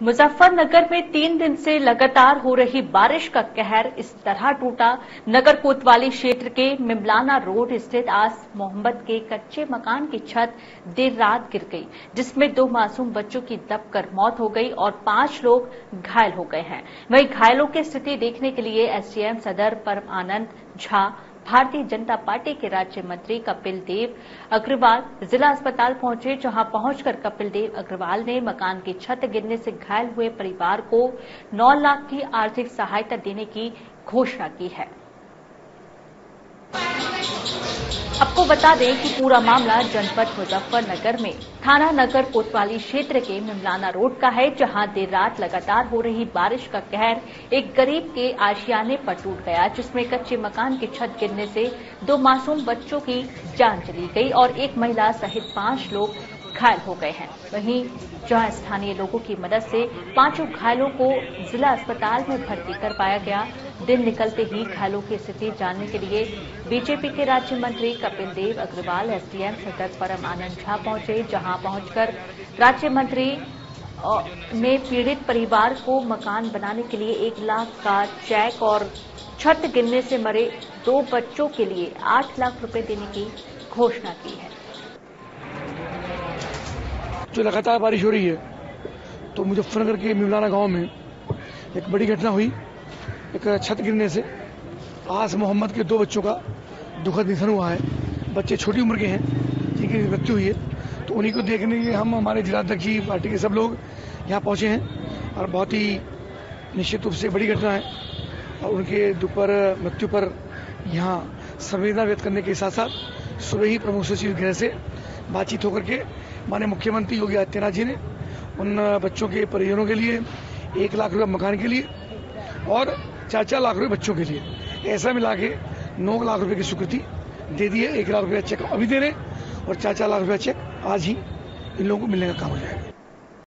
मुजफ्फरनगर में तीन दिन से लगातार हो रही बारिश का कहर इस तरह टूटा। नगर कोतवाली क्षेत्र के मिमलाना रोड स्थित आस मोहम्मद के कच्चे मकान की छत देर रात गिर गई, जिसमें दो मासूम बच्चों की दबकर मौत हो गई और पाँच लोग घायल हो गए हैं। वहीं घायलों की स्थिति देखने के लिए एसडीएम सदर परम आनंद झा भारतीय जनता पार्टी के राज्य मंत्री कपिल देव अग्रवाल जिला अस्पताल पहुँचे, जहाँ पहुंचकर कपिल देव अग्रवाल ने मकान की छत गिरने से घायल हुए परिवार को 9 लाख की आर्थिक सहायता देने की घोषणा की है। आपको बता दें कि पूरा मामला जनपद मुजफ्फरनगर में। थाना नगर कोतवाली क्षेत्र के मिमलाना रोड का है, जहाँ देर रात लगातार हो रही बारिश का कहर एक गरीब के आशियाने पर टूट गया, जिसमें कच्चे मकान की छत गिरने से दो मासूम बच्चों की जान चली गई और एक महिला सहित पाँच लोग घायल हो गए हैं। वहीं जहाँ स्थानीय लोगों की मदद से पाँचों घायलों को जिला अस्पताल में भर्ती कर पाया गया, दिन निकलते ही घायलों की स्थिति जानने के लिए बीजेपी के राज्य मंत्री कपिल देव अग्रवाल, एसडीएम सदर परम आनंद झा पहुँचे, जहाँ पहुंचकर राज्य मंत्री ने पीड़ित परिवार को मकान बनाने के लिए एक लाख का चेक और छत गिरने से मरे दो बच्चों के लिए आठ लाख रुपए देने की घोषणा की है। जो लगातार बारिश हो रही है। तो मुजफ्फरनगर के मिमलाना गाँव में एक बड़ी घटना हुई। एक छत गिरने से आस मोहम्मद के दो बच्चों का दुखद निधन हुआ है। बच्चे छोटी उम्र के हैं, जिनकी मृत्यु हुई है। तो उन्हीं को देखने के लिए हम हमारे जिलाध्यक्ष जी, पार्टी के सब लोग यहाँ पहुँचे हैं और बहुत ही निश्चित रूप से बड़ी घटना है और उनके दुख पर, मृत्यु पर यहाँ संवेदना व्यक्त करने के साथ साथ सुबह ही प्रमुख सचिव गृह से बातचीत होकर के माननीय मुख्यमंत्री योगी आदित्यनाथ जी ने उन बच्चों के परिजनों के लिए एक लाख रुपये मकान के लिए और चार चार लाख रुपये बच्चों के लिए ऐसा मिला के नौ लाख रुपये की स्वीकृति दे दी है। एक लाख रुपया चेक अभी दे रहे और चार चार लाख रुपया चेक आज ही इन लोगों को मिलने का काम हो जाएगा।